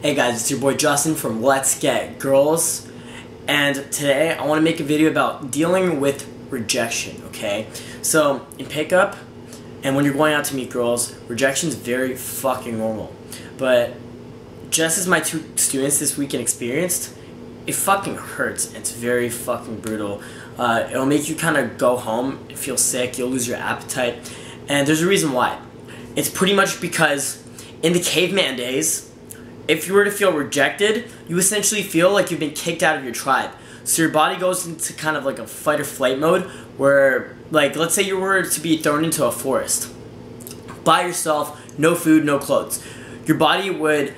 Hey guys, it's your boy Justin from Let's Get Girls, and today I want to make a video about dealing with rejection, okay? So, in pickup, and when you're going out to meet girls, rejection is very fucking normal. But, just as my two students this weekend experienced, it fucking hurts. It's very fucking brutal. Uh, it'll make you kind of go home, feel sick, you'll lose your appetite, and there's a reason why. It's pretty much because in the caveman days, if you were to feel rejected, you essentially feel like you've been kicked out of your tribe. So your body goes into kind of like a fight or flight mode where, like, let's say you were to be thrown into a forest by yourself, no food, no clothes. Your body would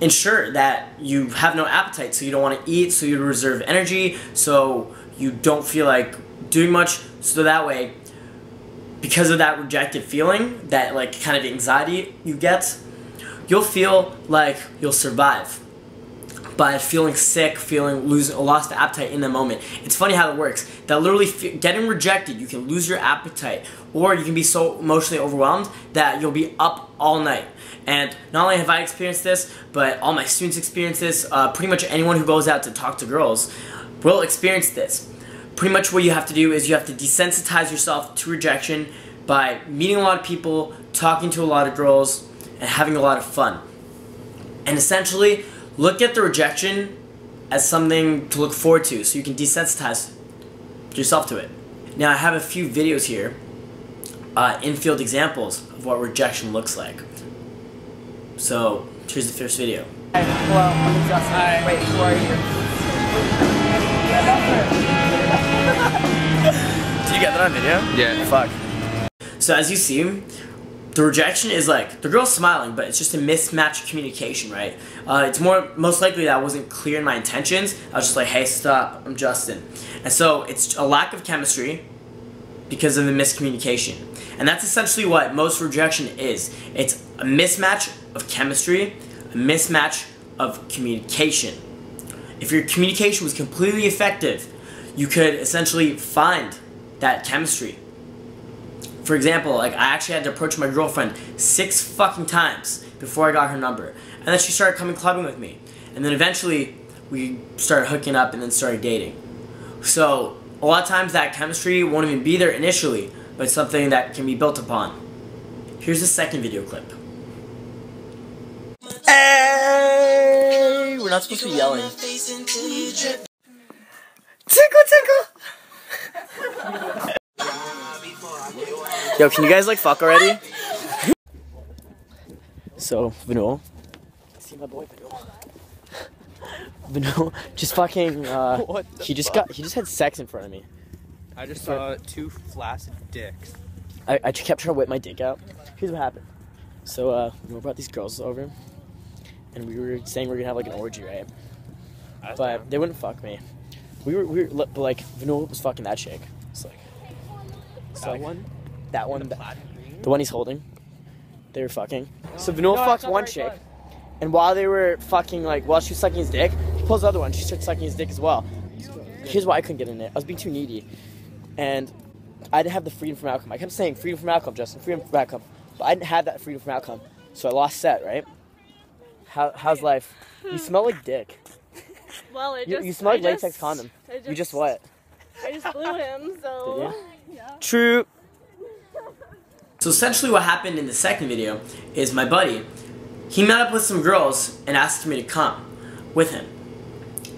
ensure that you have no appetite, so you don't want to eat, so you reserve energy, so you don't feel like doing much, so that way, because of that rejected feeling, that like kind of anxiety you get, you'll feel like you'll survive by feeling sick, feeling losing lost appetite in the moment. It's funny how it works. That literally getting rejected, you can lose your appetite, or you can be so emotionally overwhelmed that you'll be up all night. And not only have I experienced this, but all my students experience this. Uh, pretty much anyone who goes out to talk to girls will experience this. Pretty much what you have to do is you have to desensitize yourself to rejection by meeting a lot of people, talking to a lot of girls, and having a lot of fun. And essentially, look at the rejection as something to look forward to so you can desensitize yourself to it. Now, I have a few videos here, uh, in-field examples of what rejection looks like. So, here's the first video. Hi, hello, I'm Justin. Hi. Wait, who are you? Did you get that on video? Yeah. Fuck. So as you see, the rejection is like the girl's smiling, but it's just a mismatched communication, right? Uh, it's more most likely that I wasn't clear in my intentions. I was just like, "Hey, stop! I'm Justin," and so it's a lack of chemistry because of the miscommunication, and that's essentially what most rejection is. It's a mismatch of chemistry, a mismatch of communication. If your communication was completely effective, you could essentially find that chemistry for example, like I actually had to approach my girlfriend six fucking times before I got her number. And then she started coming clubbing with me. And then eventually we started hooking up and then started dating. So a lot of times that chemistry won't even be there initially, but it's something that can be built upon. Here's the second video clip. Hey! We're not supposed to be yelling. Tinkle, tinkle! Yo, can you guys like fuck already? so, Vanul. See my boy Vanul. Vanul just fucking uh he just fuck? got he just had sex in front of me. I just saw two flaccid dicks. I, I kept trying to whip my dick out. Here's what happened. So uh we brought these girls over and we were saying we are gonna have like an orgy, right? That's but down. they wouldn't fuck me. We were we were but like Vanul was fucking that chick. It's like so that like, one? That one, the, the, one he's holding. They were fucking. So Vanilla no, fucked one chick, and while they were fucking, like, while she was sucking his dick, he pulls the other one. She starts sucking his dick as well. Here's why I couldn't get in it. I was being too needy, and I didn't have the freedom from outcome. I kept saying freedom from outcome, Justin, freedom from outcome, but I didn't have that freedom from outcome. So I lost set, right? How, how's life? You smell like dick. Well, it you, just. You smell like I latex just, condom. Just, you just what? I just blew him, so. Yeah. True. So essentially what happened in the second video is my buddy, he met up with some girls and asked me to come with him.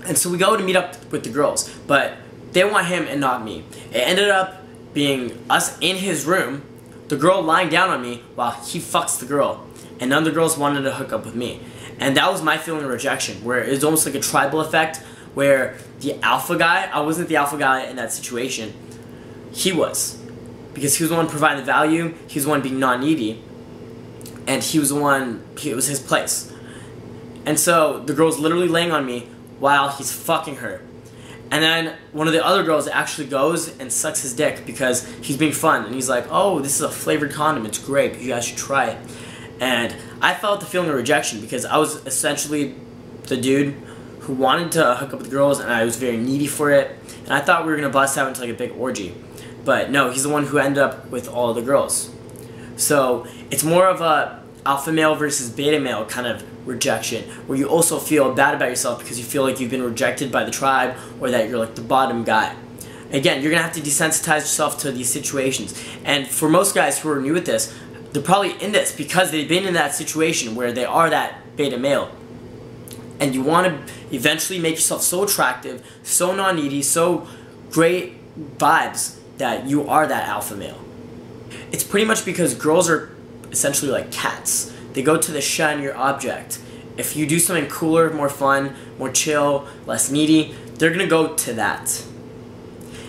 And so we go to meet up with the girls, but they want him and not me. It ended up being us in his room, the girl lying down on me while he fucks the girl. And none of the girls wanted to hook up with me. And that was my feeling of rejection, where it was almost like a tribal effect, where the alpha guy, I wasn't the alpha guy in that situation, he was because he was the one providing the value, he was the one being non-needy, and he was the one, it was his place. And so the girl's literally laying on me while he's fucking her. And then one of the other girls actually goes and sucks his dick because he's being fun. And he's like, oh, this is a flavored condom. It's great. You guys should try it. And I felt the feeling of rejection because I was essentially the dude who wanted to hook up with girls and I was very needy for it. And I thought we were going to bust out into like a big orgy. But no, he's the one who ended up with all the girls. So it's more of a alpha male versus beta male kind of rejection, where you also feel bad about yourself because you feel like you've been rejected by the tribe or that you're like the bottom guy. Again, you're gonna have to desensitize yourself to these situations. And for most guys who are new with this, they're probably in this because they've been in that situation where they are that beta male. And you want to eventually make yourself so attractive, so non needy, so great vibes that you are that alpha male. It's pretty much because girls are essentially like cats. They go to the shinier object. If you do something cooler, more fun, more chill, less needy, they're gonna go to that.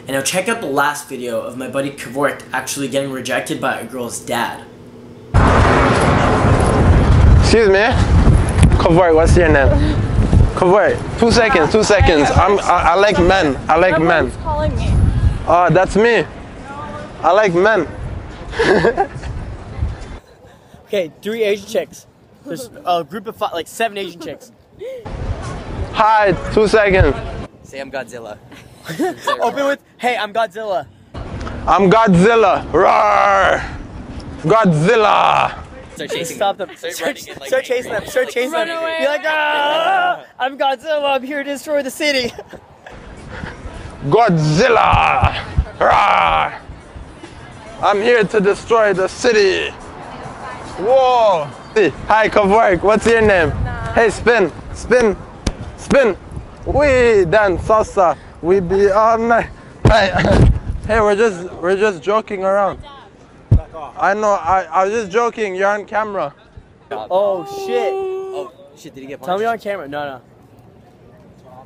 And now check out the last video of my buddy Kevork actually getting rejected by a girl's dad. Excuse me. Kevork, what's your name? Kevork, two seconds, two seconds. I'm, I, I like men. I like men. Calling me. Oh, that's me. I like men. Okay, three Asian chicks. There's a group of five, like seven Asian chicks. Hi, two seconds. Say I'm Godzilla. Open with, hey, I'm Godzilla. I'm Godzilla. Roar! Godzilla. Start chasing Stop them. them. Start, Start, running in, like, start chasing them. Start chasing Run them. away. Be like, ah, I'm Godzilla. I'm here to destroy the city. Godzilla. Roar! I'm here to destroy the city. Whoa. Hi, Kevork. What's your name? Hey, spin, spin, spin. We dance salsa. We be all night. Hey, hey, we're just we're just joking around. I know. I I was just joking. You're on camera. Oh shit. Oh shit! Did he get punched? Tell me on camera. No, no.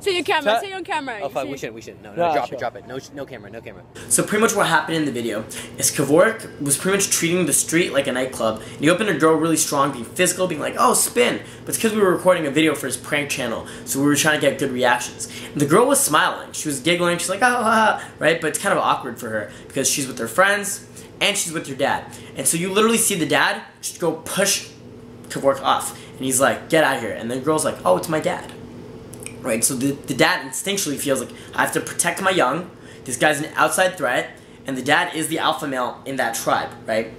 Say your camera. Ta- Say on camera. Oh fuck! We shouldn't. We shouldn't. No, no. No, drop sure. it. Drop it. No, no camera. No camera. So pretty much what happened in the video is Kevork was pretty much treating the street like a nightclub. And he opened a door really strong, being physical, being like, "Oh, spin!" But it's because we were recording a video for his prank channel, so we were trying to get good reactions. And the girl was smiling, she was giggling, she's like, "Ah, ah, ah," right? But it's kind of awkward for her because she's with her friends and she's with her dad. And so you literally see the dad just go push Kevork off, and he's like, "Get out of here!" And the girl's like, "Oh, it's my dad." Right? So the, the dad instinctually feels like I have to protect my young. This guy's an outside threat, and the dad is the alpha male in that tribe, right?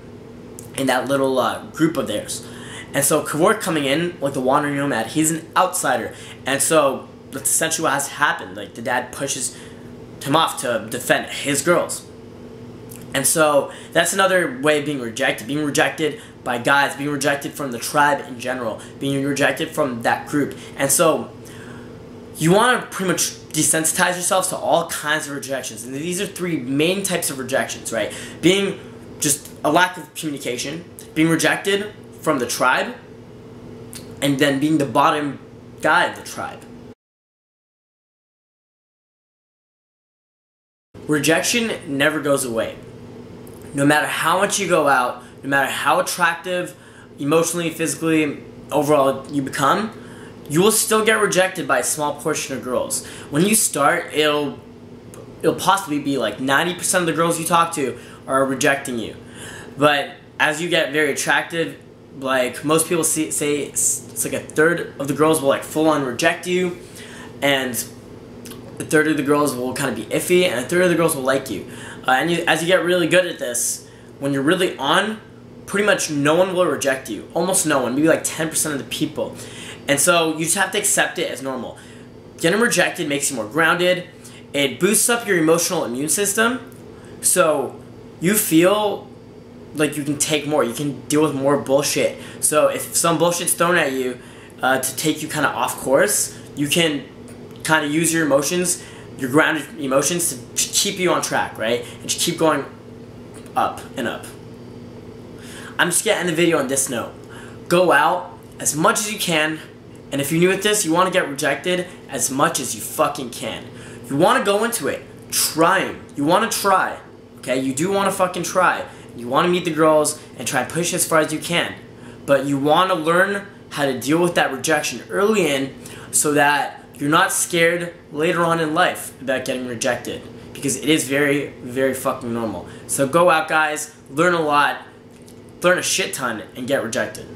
In that little uh, group of theirs. And so Kevork coming in, like the wandering nomad, he's an outsider. And so that's essentially what has happened. Like the dad pushes him off to defend his girls. And so that's another way of being rejected. Being rejected by guys, being rejected from the tribe in general, being rejected from that group. And so you want to pretty much desensitize yourself to all kinds of rejections. And these are three main types of rejections, right? Being just a lack of communication, being rejected from the tribe, and then being the bottom guy of the tribe. Rejection never goes away. No matter how much you go out, no matter how attractive, emotionally, physically, overall you become, you will still get rejected by a small portion of girls. When you start, it'll it'll possibly be like 90% of the girls you talk to are rejecting you. But as you get very attractive, like most people see, say it's, it's like a third of the girls will like full on reject you and a third of the girls will kind of be iffy and a third of the girls will like you. Uh, and you, as you get really good at this, when you're really on, pretty much no one will reject you. Almost no one, maybe like 10% of the people. And so you just have to accept it as normal. Getting rejected makes you more grounded. It boosts up your emotional immune system. So you feel like you can take more. You can deal with more bullshit. So if some bullshit's thrown at you uh, to take you kind of off course, you can kind of use your emotions, your grounded emotions to keep you on track, right? And just keep going up and up. I'm just gonna end the video on this note. Go out as much as you can, and if you're new at this, you want to get rejected as much as you fucking can. You want to go into it trying. You want to try. Okay? You do want to fucking try. You want to meet the girls and try and push as far as you can. But you want to learn how to deal with that rejection early in so that you're not scared later on in life about getting rejected. Because it is very, very fucking normal. So go out, guys, learn a lot, learn a shit ton, and get rejected.